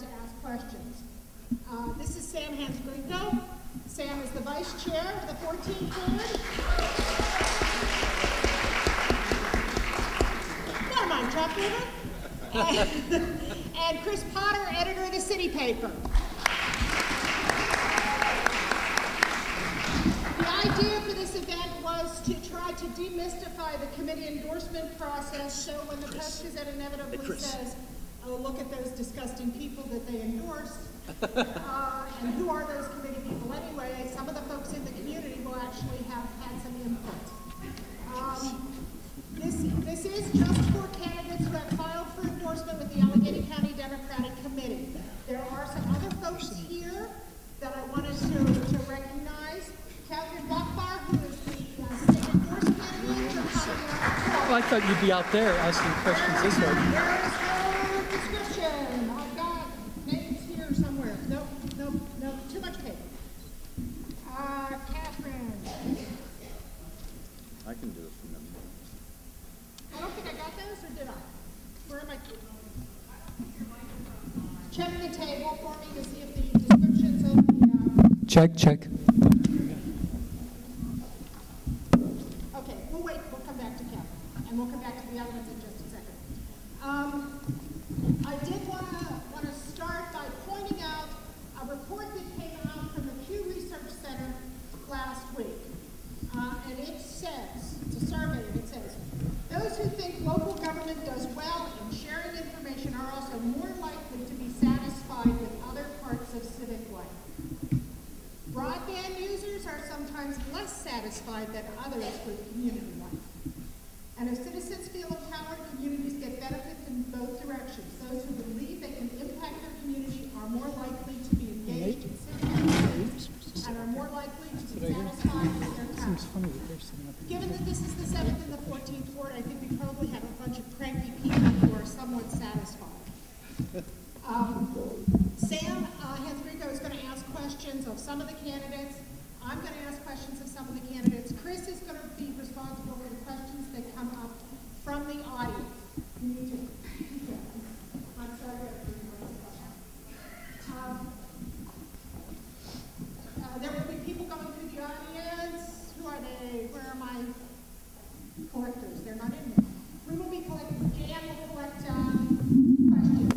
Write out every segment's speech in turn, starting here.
to ask questions. Uh, this is Sam Hens-Greco. Sam is the vice chair of the 14th board. Never mind, Chuck, and Chris Potter, editor of the City Paper. The idea for this event was to try to demystify the committee endorsement process so when the Press Gazette inevitably says, oh, look at those disgusting people that they endorsed, uh, and who are those committee people anyway, some of the folks in the community will actually have had some input. Um, this, this is just for candidates who have filed for endorsement with the Allegheny County Democratic Committee. There are some other folks here that I wanted to, to recognize. Catherine Boockvar, who is the uh, state endorsed candidate. Well, I thought you'd be out there asking questions this way. There is no description. I've got names here somewhere. Nope, nope, nope, too much paper. Uh, Catherine. I can do it from memory. I don't think I got those, or did I? Where am I? Check the table for me to see if the descriptions of the, uh, Check, check. Okay, we'll wait, we'll come back to Catherine, and we'll come back to the other ones in just a second. Um, I did want to, want to start by pointing out a report that came out from the Pew Research Center last week. Uh, and it says, it's a survey, and it says, those who think local government does well in sharing information are also more likely to be satisfied with other parts of civic life. Broadband users are sometimes less satisfied than with community life. And if citizens feel empowered, communities get benefits in both directions. Those who believe they can impact their community are more likely to be engaged in civic activities and are more likely to be satisfied with their Seems tasks. funny that they're sitting up here. Given that this is the seventh and the fourteenth ward, I think we probably have a bunch of cranky people who are somewhat satisfied. Um, Sam uh, Hens-Greco is going to ask questions of some of the candidates. I'm going to ask questions of some of the candidates. Chris is going to be responsible for the questions that come up from the audience. You need to. I'm sorry. Um, uh, there will be people going through the audience. Who are they? Where are my collectors? They're not in there. We will be collecting, Jan will collect um, questions.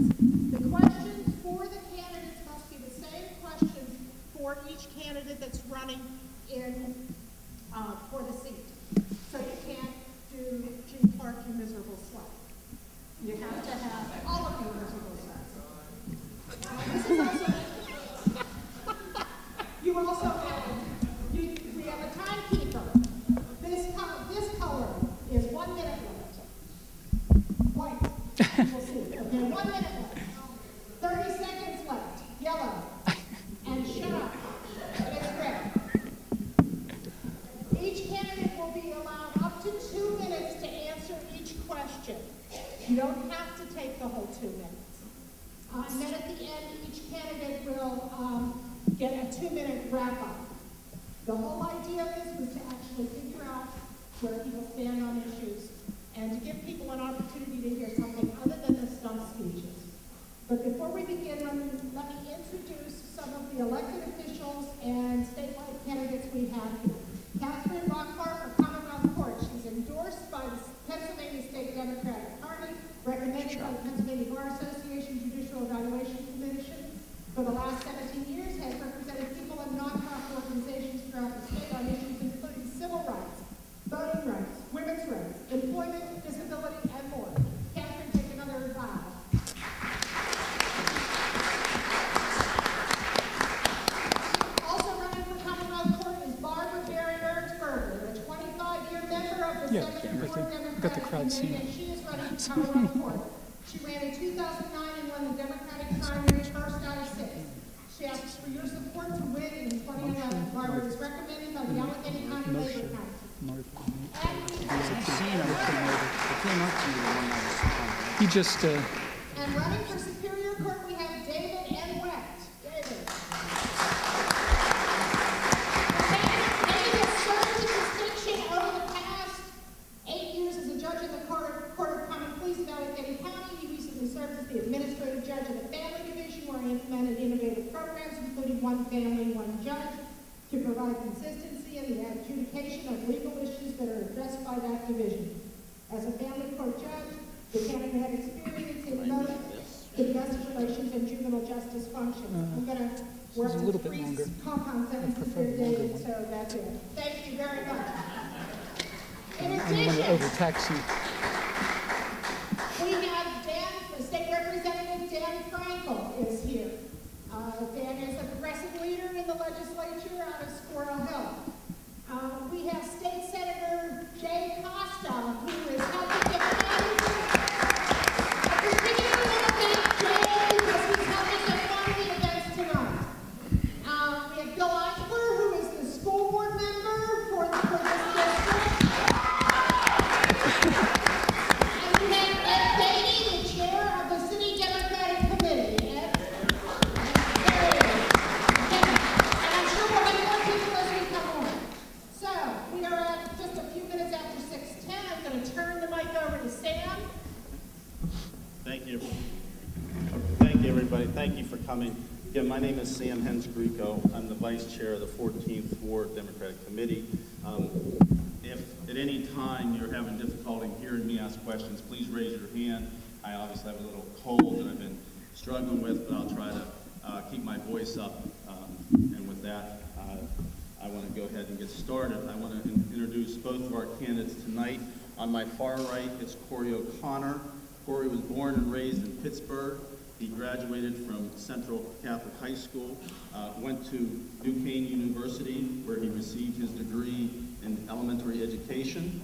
The questions for the candidates must be the same questions for each candidate that's running in, uh, for the seat. So you can't do Jim Clark, you miserable slut. You have to have all of you miserable sluts. Uh, this is also you also have, you, we have a timekeeper. This color, this color is one minute left. White. We'll see. Okay, one minute left. Thirty seconds left. Yellow. And shut up. It's red. Each candidate will be allowed up to two minutes to answer each question. You don't have to take the whole two minutes. Uh, and then at the end, each candidate will um, get a two-minute wrap-up. The whole idea of this was to actually figure out where people stand on issues and to give people an opportunity to hear something other than the stump speeches. But before we begin, let me, let me introduce some of the elected officials and statewide candidates we have here. Catherine Boockvar for Commonwealth Court. She's endorsed by the Pennsylvania State Democratic Party, by the Pennsylvania Bar Association Judicial Evaluation Commission. For the last 17 years, has represented people in nonprofit organizations throughout the state on issues including civil rights, voting rights, women's rights, employment, disability, and more. Catherine, take another bow. Also running for Commonwealth Court is Barbara Behrend Ernsberger, a 25-year member of the Yeah, Senator got the- Democratic got the crowd Committee, seeing. and she is running for Commonwealth Court. She ran in 2009 and won the Democratic primary first out of six. She asks for your support to win in 2011. Barbara is recommended by the Allegheny County Labor Council. Martha, And we Seen him. It came up to me the one night. He just, uh, And running for Superior Court, we have David N. Wecht. David. David David has served with distinction over the past addressed by that division. As a family court judge, the candidate had experience in both domestic relations and juvenile justice functions. I'm gonna work Uh, a to little bit three longer. compound sentences prefer here, the longer David, one. so that's it. Thank you very much. In I don't want to addition, overtax you. we have Dan, State Representative Dan Frankel is here. Uh, Dan is a progressive leader in the legislature out of Squirrel Hill. Uh, we have State Senator Jay Costa, who is helping get funds. I particularly want to thank Jay because he's helping to fund the events tonight. Uh, we have Bill Isler, who is the school board member for, for this district. And we have Ed Beatty, the chair of the city democratic committee. Ed? There he is. And I'm sure we'll have more people as we come on. So, we are at just a few minutes after six ten. I'm gonna turn the mic over to Sam. Thank you. Thank you, everybody. Thank you for coming. Again, my name is Sam Hens Greco. I'm the vice chair of the 14th Ward Democratic Committee. Um, If at any time you're having difficulty hearing me ask questions, please raise your hand. I obviously have a little cold that I've been struggling with, but I'll try to uh, keep my voice up. Um, And with that, uh, I want to go ahead and get started. I want to introduce both of our candidates tonight. On my far right, it's Corey O'Connor. Corey was born and raised in Pittsburgh. He graduated from Central Catholic High School, uh, went to Duquesne University, where he received his degree in elementary education.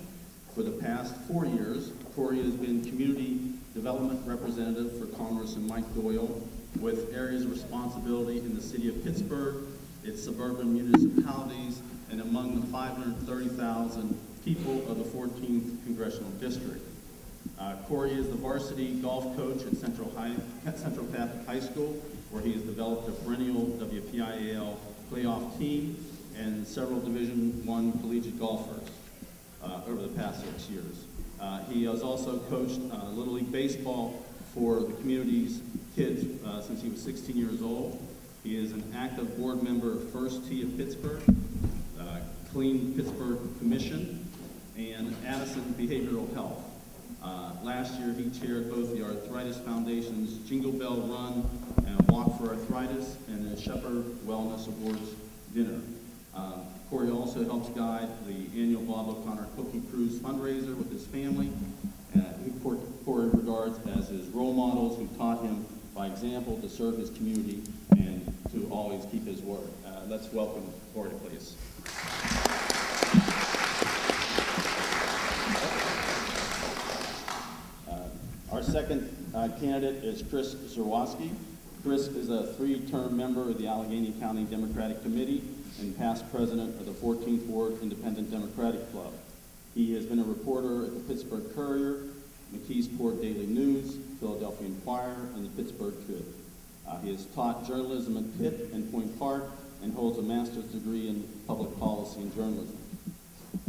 For the past four years, Corey has been Community Development Representative for Congressman Mike Doyle, with areas of responsibility in the city of Pittsburgh, its suburban municipalities, and among the 530,000 people of the 14th Congressional District. Uh, Corey is the varsity golf coach at Central High, Central Catholic High School, where he has developed a perennial WPIAL playoff team and several Division I collegiate golfers uh, over the past six years. Uh, he has also coached uh, Little League Baseball for the community's kids uh, since he was 16 years old. He is an active board member of First Tee of Pittsburgh, uh, Clean Pittsburgh Commission, and Addison Behavioral Health. Uh, last year, he chaired both the Arthritis Foundation's Jingle Bell Run and Walk for Arthritis and the Shepherd Wellness Awards dinner. Uh, Corey also helps guide the annual Bob O'Connor Cookie Cruise fundraiser with his family, uh, who Cor- Corey regards as his role models who taught him by example to serve his community and to always keep his word. Uh, let's welcome Corey, please. Uh, Our second uh, candidate is Chris Zurawsky. Chris is a three-term member of the Allegheny County Democratic Committee and past president of the 14th Ward Independent Democratic Club. He has been a reporter at the Pittsburgh Courier, McKeesport Daily News, Philadelphia Inquirer, and the Pittsburgh Trib. Uh, he has taught journalism at Pitt and Point Park and holds a master's degree in public policy and journalism.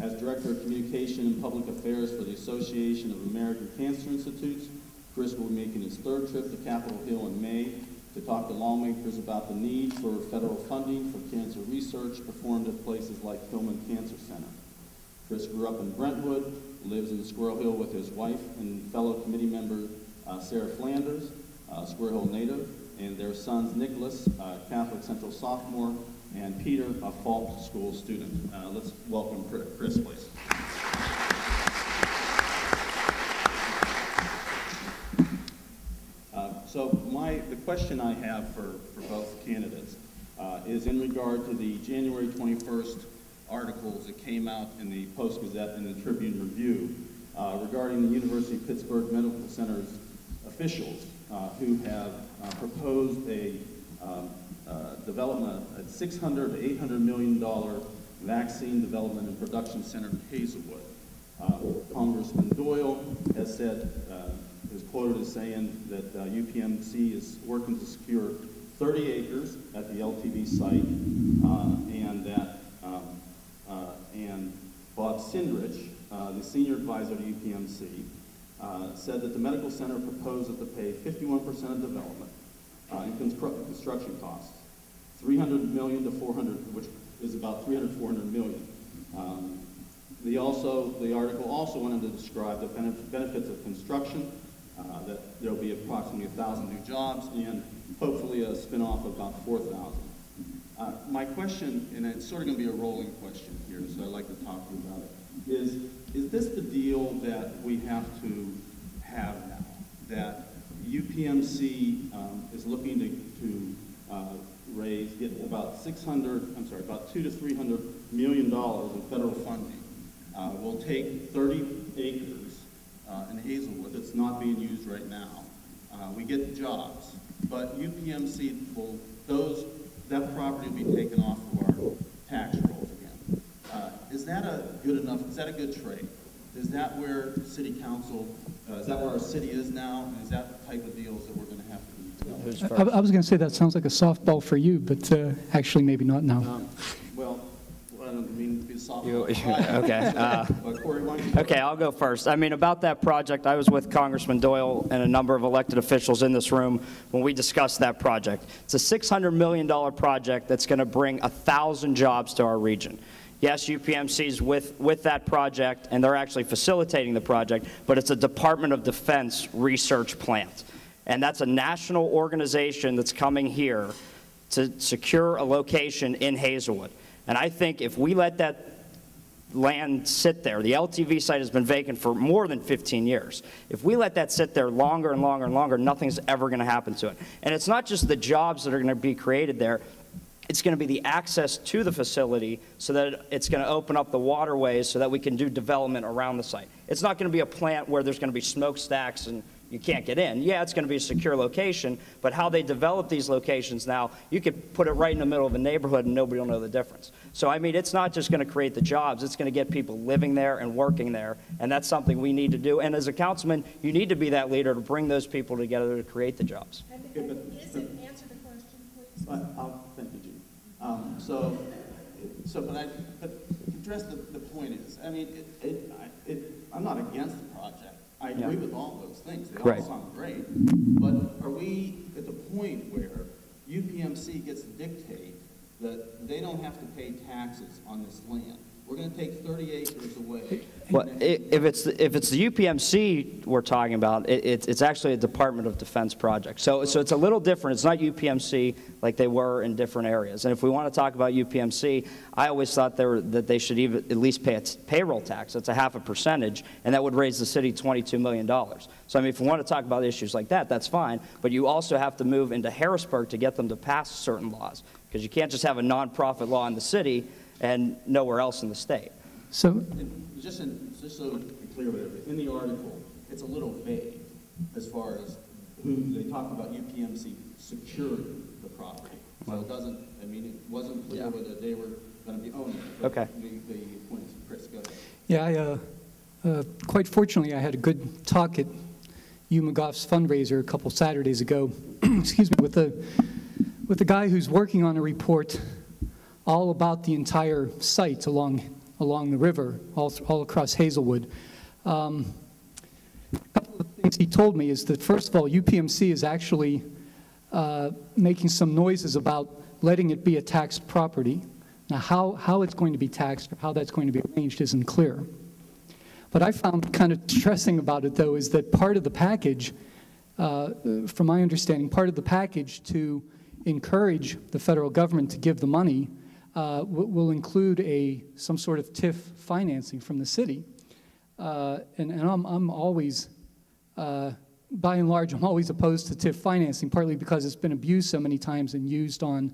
As Director of Communication and Public Affairs for the Association of American Cancer Institutes, Chris will be making his third trip to Capitol Hill in May to talk to lawmakers about the need for federal funding for cancer research performed at places like Hillman Cancer Center. Chris grew up in Brentwood, lives in Squirrel Hill with his wife and fellow committee member uh, Sarah Flanders, uh, Squirrel Hill native, and their sons Nicholas, uh, Catholic Central sophomore, and Peter, a Falk School student. Uh, let's welcome Chris, please. Uh, So my, the question I have for, for both candidates uh, is in regard to the January 21st articles that came out in the Post-Gazette and the Tribune Review uh, regarding the University of Pittsburgh Medical Center's officials uh, who have uh, proposed a um, uh, development, a 600 to 800 million dollar vaccine development and production center in Hazelwood. Congressman Doyle has said, is quoted as saying that uh, UPMC is working to secure 30 acres at the LTV site, uh, and that, um, uh, and Bob Cindrich, uh, the senior advisor to UPMC, uh, said that the medical center proposes to pay 51% of development uh, and constru- construction costs, 300 million to 400, which is about 300, 400 million. Um, The also, the article also wanted to describe the benef- benefits of construction, uh, that there'll be approximately 1,000 new jobs and hopefully a spin-off of about 4,000. Uh, My question, and it's sort of going to be a rolling question here, so I'd like to talk to you about it, is, is this the deal that we have to have now? That UPMC um, is looking to, to uh, raise, get about 600, I'm sorry, about two to 300 million dollars in federal funding. Uh, We'll take 30 acres uh, in Hazelwood that's not being used right now. Uh, We get jobs, but UPMC will, those, that property will be taken off of our tax rolls again. Uh, Is that a good enough, is that a good trade? Is that where city council, uh, is that where our city is now? And is that the type of deals that we're going to have to be developing? I? I was going to say that sounds like a softball for you, but uh, actually maybe not now. Um, Well, I don't mean to be soft. You- okay, uh, But Corey, why don't you? Okay, I'll go first. I mean, about that project, I was with Congressman Doyle and a number of elected officials in this room when we discussed that project. It's a $600 million project that's going to bring 1,000 jobs to our region. Yes, UPMC's with, with that project, and they're actually facilitating the project, but it's a Department of Defense research plant. And that's a national organization that's coming here to secure a location in Hazelwood. And I think if we let that land sit there. The LTV site has been vacant for more than 15 years. If we let that sit there longer and longer and longer, nothing's ever going to happen to it. And it's not just the jobs that are going to be created there. It's going to be the access to the facility so that it's going to open up the waterways so that we can do development around the site. It's not going to be a plant where there's going to be smokestacks and you can't get in. Yeah, it's going to be a secure location, but how they develop these locations now, you could put it right in the middle of a neighborhood and nobody will know the difference. So, I mean, it's not just going to create the jobs, it's going to get people living there and working there, and that's something we need to do. And as a councilman, you need to be that leader to bring those people together to create the jobs. And, Okay, but- and it, answer the question, please? But, I'll, thank you, Gene. Um, so, so, but I, but address the, the point is, I mean, it, it, I, it, I'm not against the project. I agree Yeah. with all those things. They all Right. sound great. But are we at the point where UPMC gets to dictate that they don't have to pay taxes on this land? We're gonna take thirty acres away. Well, if it's, if it's the UPMC we're talking about, it, it's, actually a Department of Defense project. So, so it's a little different. It's not UPMC like they were in different areas. And if we want to talk about UPMC, I always thought they were, that they should even, at least pay its payroll tax. That's a half a percentage, and that would raise the city $22 million. So I mean, if we want to talk about issues like that, that's fine. But you also have to move into Harrisburg to get them to pass certain laws. Because you can't just have a nonprofit law in the city and nowhere else in the state. So, just, in, just so to be clear with everything, in the article, it's a little vague as far as who, they talk about UPMC securing the property. So it doesn't, I mean, it wasn't clear Yeah. whether they were gonna be owning it. Okay. The, the point is, Chris, go ahead. yeah, I, uh, uh, quite fortunately, I had a good talk at McGough's fundraiser a couple Saturdays ago, excuse me, with the, with the guy who's working on a report all about the entire site along, along the river, all, all across Hazelwood. Um, a couple of things he told me is that, first of all, UPMC is actually uh, making some noises about letting it be a taxed property. Now, how, how it's going to be taxed or how that's going to be arranged isn't clear. What I found kind of distressing about it, though, is that part of the package, uh, from my understanding, part of the package to encourage the federal government to give the money uh, will include a, some sort of TIF financing from the city. Uh, And, and I'm, I'm always, uh, by and large, I'm always opposed to TIF financing, partly because it's been abused so many times and used on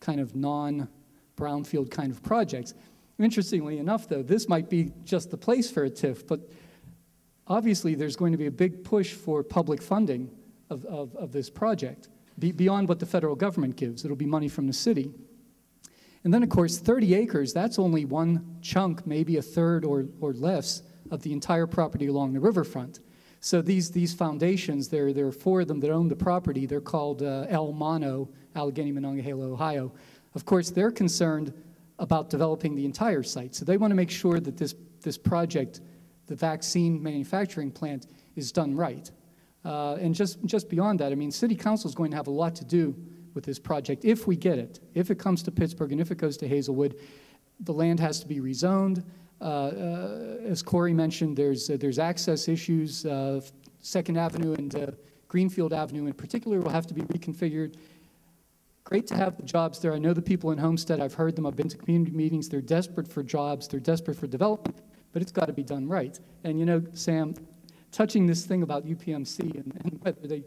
kind of non-brownfield kind of projects. Interestingly enough, though, this might be just the place for a TIF, but obviously there's going to be a big push for public funding of, of, of this project, be, beyond what the federal government gives. It'll be money from the city. And then, of course, 30 acres, that's only one chunk, maybe a third or, or less, of the entire property along the riverfront. So these, these foundations, there, there are four of them that own the property. They're called uh, Almono, Allegheny, Monongahela, Ohio. Of course, they're concerned about developing the entire site. So they want to make sure that this, this project, the vaccine manufacturing plant, is done right. Uh, and just, just beyond that, I mean, City Council is going to have a lot to do with this project if we get it. If it comes to Pittsburgh and if it goes to Hazelwood, the land has to be rezoned. Uh, uh, As Corey mentioned, there's, uh, there's access issues. uh, Second Avenue and uh, Greenfield Avenue in particular will have to be reconfigured. Great to have the jobs there. I know the people in Homestead, I've heard them, I've been to community meetings, they're desperate for jobs, they're desperate for development, but it's got to be done right. And you know, Sam, touching this thing about UPMC and and whether they,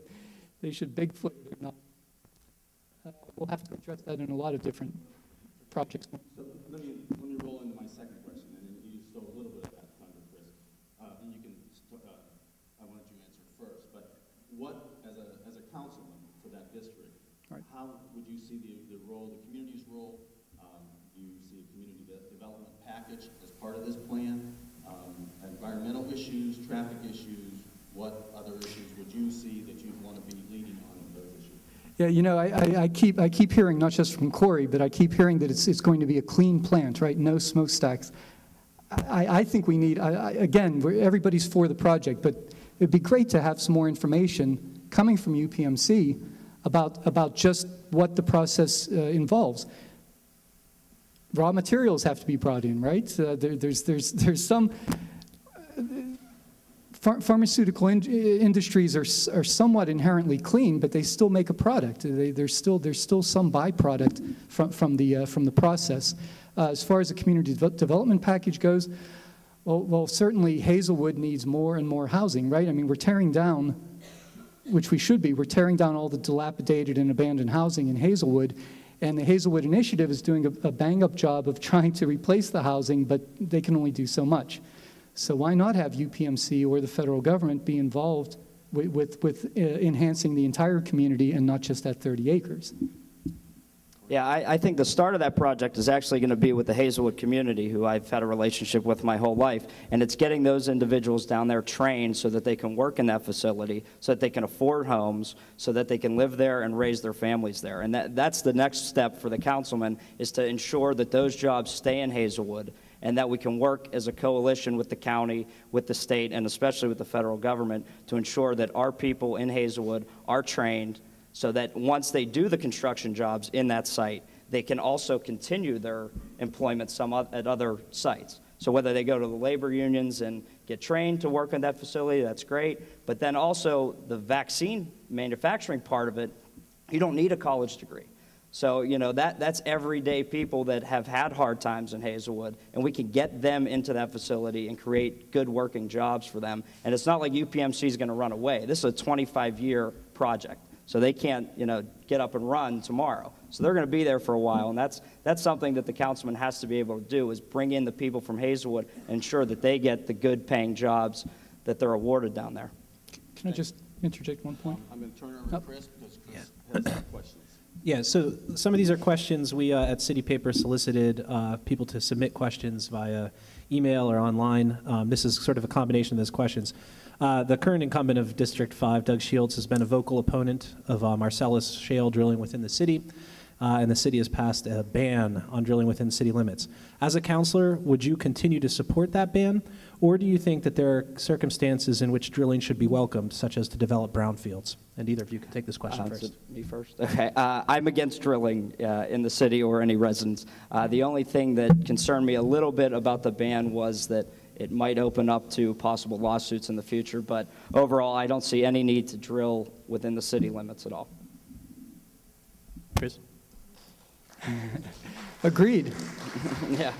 they should Bigfoot it or not, uh, we'll have to address that in a lot of different projects. So let me, let me roll into my second question, and then you stole a little bit of that thunder, Chris. Uh, and you can, uh, I wanted you to answer first, but what, as a, as a councilman for that district, Right. how would you see the, the role, the community's role? Um, do you see a community de- development package as part of this plan? Um, environmental issues, traffic issues, what other issues would you see that you'd want to be leading on in those issues? Yeah, you know, I, I, I keep, I keep hearing, not just from Corey, but I keep hearing that it's, it's going to be a clean plant, right? No smokestacks. I, I think we need, I, again, everybody's for the project, but it'd be great to have some more information coming from UPMC about, about just what the process uh, involves. Raw materials have to be brought in, right? Uh, there, there's, there's, there's some, Phar- Pharmaceutical in- industries are, are somewhat inherently clean, but they still make a product. They, there's, still, there's still some byproduct from, from, the, uh, from the process. Uh, as far as the community de- development package goes, well, well, certainly Hazelwood needs more and more housing, right? I mean, we're tearing down, which we should be, we're tearing down all the dilapidated and abandoned housing in Hazelwood. And the Hazelwood Initiative is doing a, a bang up job of trying to replace the housing, but they can only do so much. So why not have UPMC or the federal government be involved with, with, with uh, enhancing the entire community and not just that 30 acres? Yeah, I, I think the start of that project is actually going to be with the Hazelwood community, who I've had a relationship with my whole life. And it's getting those individuals down there trained so that they can work in that facility, so that they can afford homes, so that they can live there and raise their families there. And that, that's the next step for the councilman, is to ensure that those jobs stay in Hazelwood and that we can work as a coalition with the county, with the state, and especially with the federal government to ensure that our people in Hazelwood are trained so that once they do the construction jobs in that site, they can also continue their employment some at other sites. So whether they go to the labor unions and get trained to work in that facility, that's great. But then also the vaccine manufacturing part of it, you don't need a college degree. So, you know, that, that's everyday people that have had hard times in Hazelwood, and we can get them into that facility and create good working jobs for them. And it's not like UPMC is going to run away. This is a 25-year project. So they can't, you know, get up and run tomorrow. So they're going to be there for a while, and that's, that's something that the councilman has to be able to do, is bring in the people from Hazelwood and ensure that they get the good-paying jobs that they're awarded down there. Can I just interject one point? I'm going to turn it over to Chris, because Chris has some questions. Yeah, so some of these are questions we uh, at City Paper solicited uh, people to submit questions via email or online. Um, this is sort of a combination of those questions. Uh, the current incumbent of District 5, Doug Shields, has been a vocal opponent of uh, Marcellus shale drilling within the city, uh, and the city has passed a ban on drilling within city limits. As a councilor, would you continue to support that ban, or do you think that there are circumstances in which drilling should be welcomed, such as to develop brownfields? And either of you can take this question Uh, first. Me first? Okay. Uh, I'm against drilling uh, in the city or any residents. Uh, The only thing that concerned me a little bit about the ban was that it might open up to possible lawsuits in the future, but overall, I don't see any need to drill within the city limits at all. Chris? Agreed. Yeah.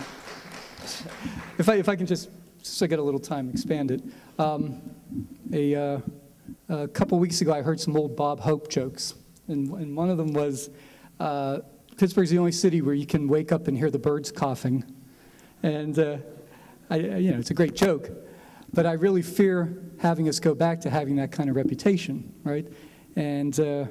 If I, if I can just, so I get a little time, expand it. Um, a, uh, a couple weeks ago, I heard some old Bob Hope jokes, and, and one of them was uh, Pittsburgh's the only city where you can wake up and hear the birds coughing, and uh, I, I- you know it's a great joke, but I really fear having us go back to having that kind of reputation, right? And uh,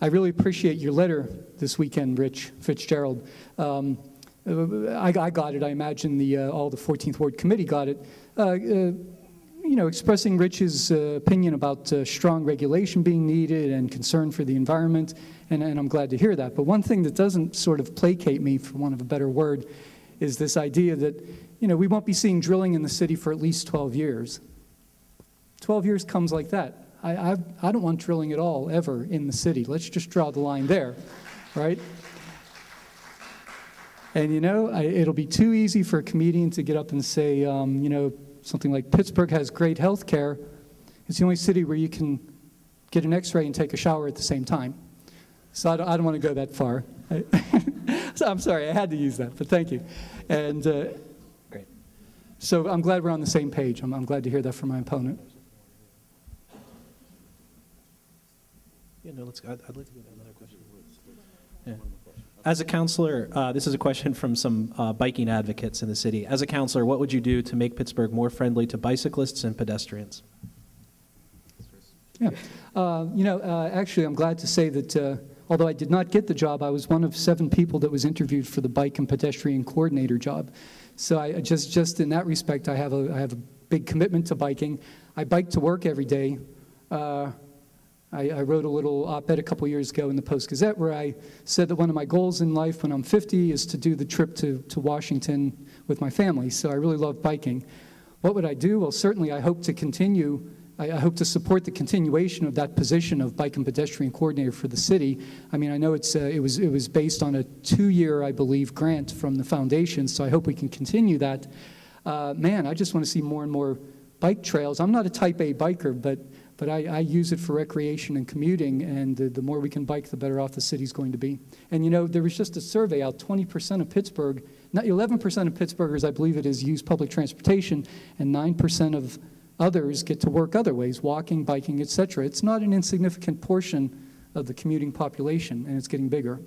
I really appreciate your letter this weekend, Rich Fitzgerald. Um, I, I got it. I imagine the, uh, all the 14th Ward Committee got it. Uh, uh, you know, expressing Rich's uh, opinion about uh, strong regulation being needed and concern for the environment, and, and I'm glad to hear that. But one thing that doesn't sort of placate me, for want of a better word, is this idea that, you know, we won't be seeing drilling in the city for at least 12 years. 12 years comes like that. I, I, I don't want drilling at all, ever, in the city. Let's just draw the line there, right? And you know, I, it'll be too easy for a comedian to get up and say, um, you know, something like Pittsburgh has great health care. It's the only city where you can get an x ray and take a shower at the same time. So I don't, I don't want to go that far. so I'm sorry, I had to use that, but thank you. And uh, Great. so I'm glad we're on the same page. I'm, I'm glad to hear that from my opponent. Yeah, no, let's, I'd, I'd like to go to another question. Yeah. As a counselor, uh, this is a question from some uh, biking advocates in the city. As a counselor, what would you do to make Pittsburgh more friendly to bicyclists and pedestrians? Yeah. Uh, you know, uh, actually, I'm glad to say that uh, although I did not get the job, I was one of seven people that was interviewed for the bike and pedestrian coordinator job. So I just, just in that respect, I have a, I have a big commitment to biking. I bike to work every day. I, I wrote a little op-ed a couple years ago in the Post Gazette where I said that one of my goals in life when I'm 50 is to do the trip to, to Washington with my family. So I really love biking. What would I do? Well, certainly I hope to continue, I, I hope to support the continuation of that position of bike and pedestrian coordinator for the city. I mean, I know it's, uh, it, was, it was based on a two-year, I believe, grant from the foundation, so I hope we can continue that. Uh, man, I just want to see more and more bike trails. I'm not a type A biker, but, but I, I use it for recreation and commuting, and the, the more we can bike, the better off the city's going to be. And you know, there was just a survey out 20% of Pittsburgh, not 11% of Pittsburghers, I believe it is, use public transportation, and 9% of others get to work other ways, walking, biking, et cetera. It's not an insignificant portion of the commuting population, and it's getting bigger.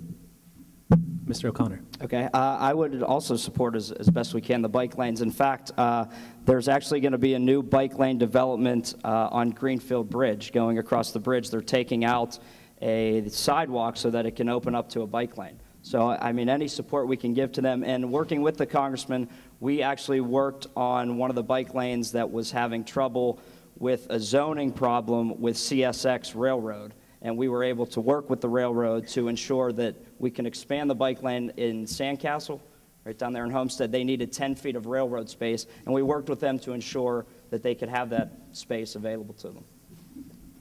Mr. O'Connor. Okay, uh, I would also support as, as best we can the bike lanes. In fact, uh, there's actually going to be a new bike lane development uh, on Greenfield Bridge going across the bridge. They're taking out a sidewalk so that it can open up to a bike lane. So, I mean, any support we can give to them. And working with the congressman, we actually worked on one of the bike lanes that was having trouble with a zoning problem with CSX Railroad and we were able to work with the railroad to ensure that we can expand the bike lane in Sandcastle, right down there in Homestead. They needed 10 feet of railroad space, and we worked with them to ensure that they could have that space available to them.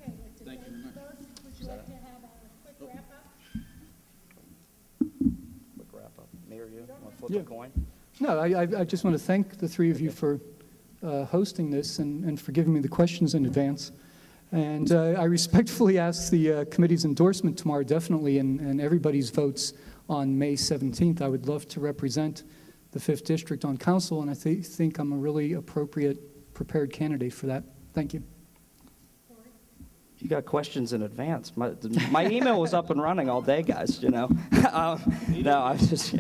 Okay, Thank you very much. Would you like to have a quick wrap-up? Quick wrap up. Mayor, you want to flip Yeah. a coin? No, I, I, I just want to thank the three of you for uh, hosting this and, and for giving me the questions in advance. And uh, I respectfully ask the uh, committee's endorsement tomorrow, definitely, and, and everybody's votes on May 17th. I would love to represent the 5th District on council, and I thi- think I'm a really appropriate, prepared candidate for that. Thank you. You got questions in advance. My, my email was up and running all day, guys, you know? um, no, I was just.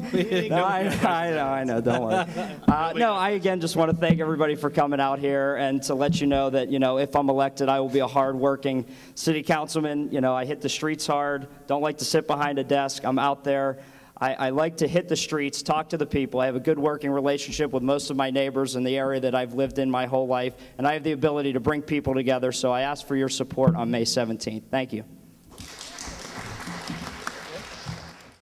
No, I, I know, I know, don't worry. Uh, no, I again just want to thank everybody for coming out here and to let you know that, you know, if I'm elected, I will be a hardworking city councilman. You know, I hit the streets hard, don't like to sit behind a desk. I'm out there. I, I, like to hit the streets, talk to the people. I have a good working relationship with most of my neighbors in the area that I've lived in my whole life, and I have the ability to bring people together. So I ask for your support on May 17th. Thank you.